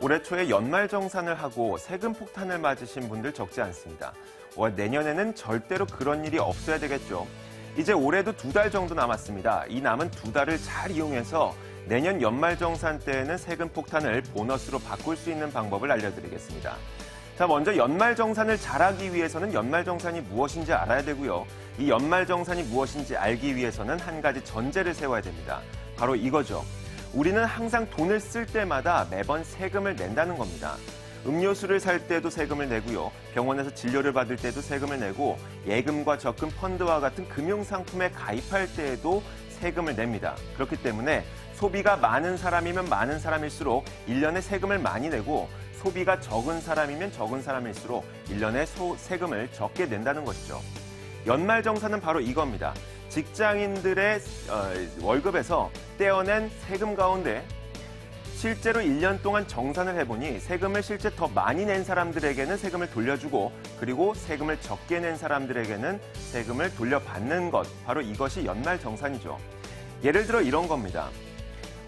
올해 초에 연말 정산을 하고 세금 폭탄을 맞으신 분들 적지 않습니다. 와, 내년에는 절대로 그런 일이 없어야 되겠죠. 이제 올해도 두 달 정도 남았습니다. 이 남은 두 달을 잘 이용해서 내년 연말 정산 때에는 세금 폭탄을 보너스로 바꿀 수 있는 방법을 알려드리겠습니다. 자, 먼저 연말 정산을 잘하기 위해서는 연말 정산이 무엇인지 알아야 되고요. 이 연말 정산이 무엇인지 알기 위해서는 한 가지 전제를 세워야 됩니다. 바로 이거죠. 우리는 항상 돈을 쓸 때마다 매번 세금을 낸다는 겁니다. 음료수를 살 때도 세금을 내고요. 병원에서 진료를 받을 때도 세금을 내고 예금과 적금 펀드와 같은 금융상품에 가입할 때에도 세금을 냅니다. 그렇기 때문에 소비가 많은 사람이면 많은 사람일수록 1년에 세금을 많이 내고 소비가 적은 사람이면 적은 사람일수록 1년에 소, 세금을 적게 낸다는 것이죠. 연말정산은 바로 이겁니다. 직장인들의 어, 월급에서 떼어낸 세금 가운데 실제로 1년 동안 정산을 해보니 세금을 실제 더 많이 낸 사람들에게는 세금을 돌려주고 그리고 세금을 적게 낸 사람들에게는 세금을 돌려받는 것, 바로 이것이 연말 정산이죠. 예를 들어 이런 겁니다.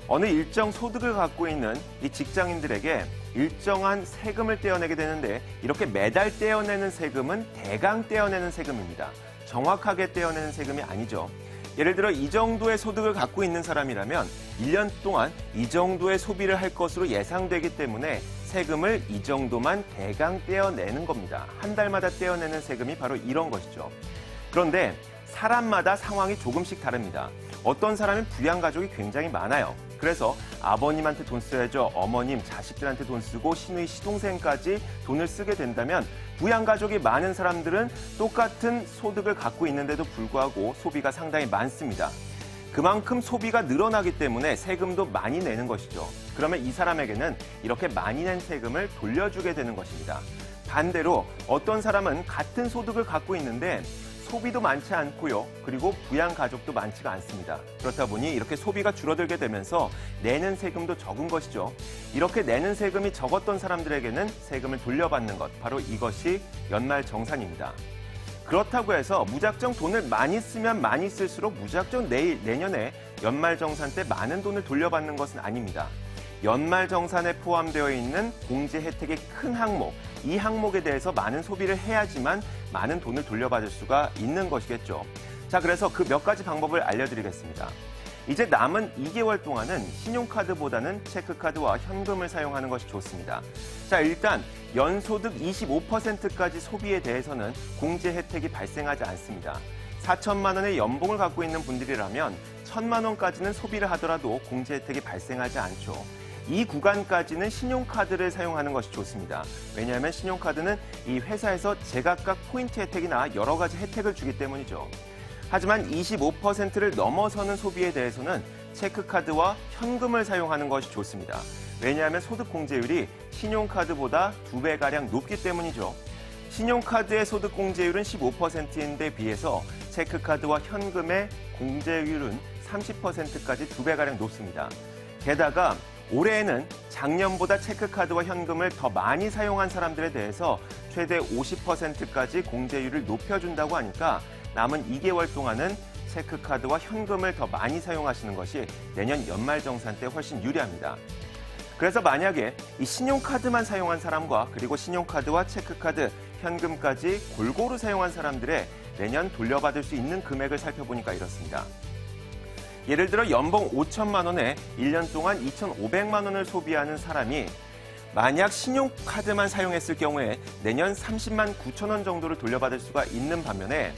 어느 일정 소득을 갖고 있는 이 직장인들에게 일정한 세금을 떼어내게 되는데 이렇게 매달 떼어내는 세금은 대강 떼어내는 세금입니다. 정확하게 떼어내는 세금이 아니죠. 예를 들어 이 정도의 소득을 갖고 있는 사람이라면 1년 동안 이 정도의 소비를 할 것으로 예상되기 때문에 세금을 이 정도만 대강 떼어내는 겁니다. 한 달마다 떼어내는 세금이 바로 이런 것이죠. 그런데 사람마다 상황이 조금씩 다릅니다. 어떤 사람은 부양 가족이 굉장히 많아요. 그래서 아버님한테 돈 써야죠. 어머님, 자식들한테 돈 쓰고 시누이, 시동생까지 돈을 쓰게 된다면 부양가족이 많은 사람들은 똑같은 소득을 갖고 있는데도 불구하고 소비가 상당히 많습니다. 그만큼 소비가 늘어나기 때문에 세금도 많이 내는 것이죠. 그러면 이 사람에게는 이렇게 많이 낸 세금을 돌려주게 되는 것입니다. 반대로 어떤 사람은 같은 소득을 갖고 있는데 소비도 많지 않고요. 그리고 부양 가족도 많지가 않습니다. 그렇다 보니 이렇게 소비가 줄어들게 되면서 내는 세금도 적은 것이죠. 이렇게 내는 세금이 적었던 사람들에게는 세금을 돌려받는 것, 바로 이것이 연말 정산입니다. 그렇다고 해서 무작정 돈을 많이 쓰면 많이 쓸수록 무작정 내일, 내년에 연말 정산 때 많은 돈을 돌려받는 것은 아닙니다. 연말 정산에 포함되어 있는 공제 혜택의 큰 항목, 이 항목에 대해서 많은 소비를 해야지만 많은 돈을 돌려받을 수가 있는 것이겠죠. 자, 그래서 그 몇 가지 방법을 알려드리겠습니다. 이제 남은 2개월 동안은 신용카드보다는 체크카드와 현금을 사용하는 것이 좋습니다. 자, 일단 연소득 25%까지 소비에 대해서는 공제 혜택이 발생하지 않습니다. 4천만 원의 연봉을 갖고 있는 분들이라면 1천만 원까지는 소비를 하더라도 공제 혜택이 발생하지 않죠. 이 구간까지는 신용카드를 사용하는 것이 좋습니다. 왜냐하면 신용카드는 이 회사에서 제각각 포인트 혜택이나 여러 가지 혜택을 주기 때문이죠. 하지만 25%를 넘어서는 소비에 대해서는 체크카드와 현금을 사용하는 것이 좋습니다. 왜냐하면 소득 공제율이 신용카드보다 두 배가량 높기 때문이죠. 신용카드의 소득 공제율은 15%인데 비해서 체크카드와 현금의 공제율은 30%까지 두 배가량 높습니다. 게다가 올해에는 작년보다 체크카드와 현금을 더 많이 사용한 사람들에 대해서 최대 50%까지 공제율을 높여준다고 하니까 남은 2개월 동안은 체크카드와 현금을 더 많이 사용하시는 것이 내년 연말정산 때 훨씬 유리합니다. 그래서 만약에 이 신용카드만 사용한 사람과 그리고 신용카드와 체크카드, 현금까지 골고루 사용한 사람들의 내년 돌려받을 수 있는 금액을 살펴보니까 이렇습니다. 예를 들어 연봉 5천만 원에 1년 동안 2,500만 원을 소비하는 사람이 만약 신용카드만 사용했을 경우에 내년 30만 9천 원 정도를 돌려받을 수가 있는 반면에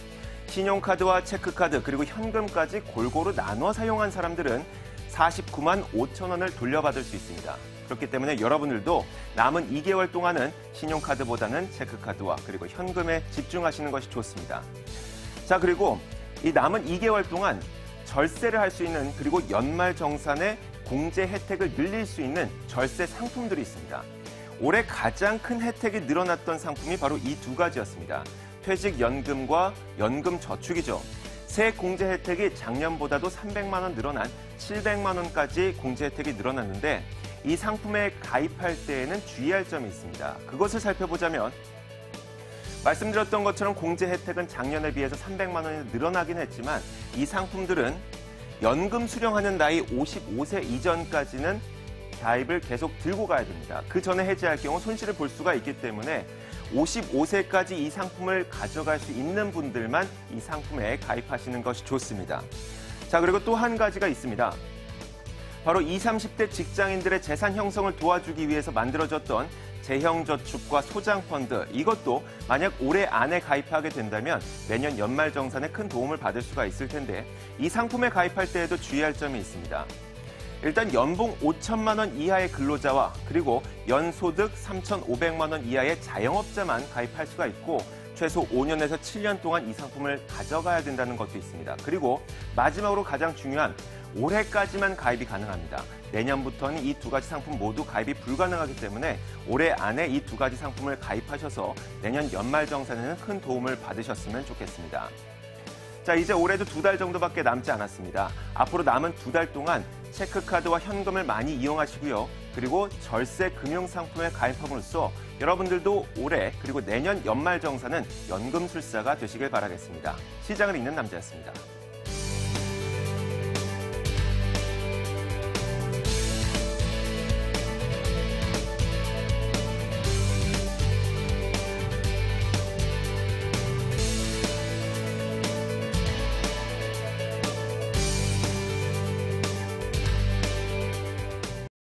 신용카드와 체크카드 그리고 현금까지 골고루 나눠 사용한 사람들은 49만 5천 원을 돌려받을 수 있습니다. 그렇기 때문에 여러분들도 남은 2개월 동안은 신용카드보다는 체크카드와 그리고 현금에 집중하시는 것이 좋습니다. 자, 그리고 이 남은 2개월 동안 절세를 할 수 있는 그리고 연말 정산에 공제 혜택을 늘릴 수 있는 절세 상품들이 있습니다. 올해 가장 큰 혜택이 늘어났던 상품이 바로 이 두 가지였습니다. 퇴직연금과 연금저축이죠. 새 공제 혜택이 작년보다도 300만 원 늘어난 700만 원까지 공제 혜택이 늘어났는데 이 상품에 가입할 때에는 주의할 점이 있습니다. 그것을 살펴보자면 말씀드렸던 것처럼 공제 혜택은 작년에 비해서 300만 원이 늘어나긴 했지만 이 상품들은 연금 수령하는 나이 55세 이전까지는 가입을 계속 들고 가야 됩니다. 그 전에 해지할 경우 손실을 볼 수가 있기 때문에 55세까지 이 상품을 가져갈 수 있는 분들만 이 상품에 가입하시는 것이 좋습니다. 자, 그리고 또 한 가지가 있습니다. 바로 20, 30대 직장인들의 재산 형성을 도와주기 위해서 만들어졌던 재형저축과 소장펀드 이것도 만약 올해 안에 가입하게 된다면 내년 연말정산에 큰 도움을 받을 수가 있을 텐데 이 상품에 가입할 때에도 주의할 점이 있습니다. 일단 연봉 5천만 원 이하의 근로자와 그리고 연소득 3,500만 원 이하의 자영업자만 가입할 수가 있고 최소 5년에서 7년 동안 이 상품을 가져가야 된다는 것도 있습니다. 그리고 마지막으로 가장 중요한 올해까지만 가입이 가능합니다. 내년부터는 이 두 가지 상품 모두 가입이 불가능하기 때문에 올해 안에 이 두 가지 상품을 가입하셔서 내년 연말정산에는 큰 도움을 받으셨으면 좋겠습니다. 자, 이제 올해도 두 달 정도밖에 남지 않았습니다. 앞으로 남은 두 달 동안 체크카드와 현금을 많이 이용하시고요. 그리고 절세 금융 상품에 가입함으로써 여러분들도 올해 그리고 내년 연말 정산은 연금 술사가 되시길 바라겠습니다. 시장을 잇는 남자였습니다.